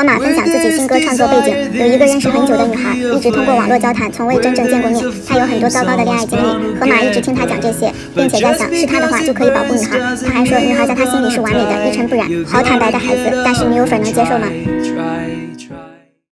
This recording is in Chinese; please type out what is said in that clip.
河马分享自己新歌创作背景。有一个认识很久的女孩一直通过网络交谈从未真正见过面。她有很多糟糕的恋爱经历河马一直听她讲这些并且在想是她的话就可以保护女孩。他还说女孩在他心里是完美的一尘不染好坦白的孩子但是女友粉能接受吗？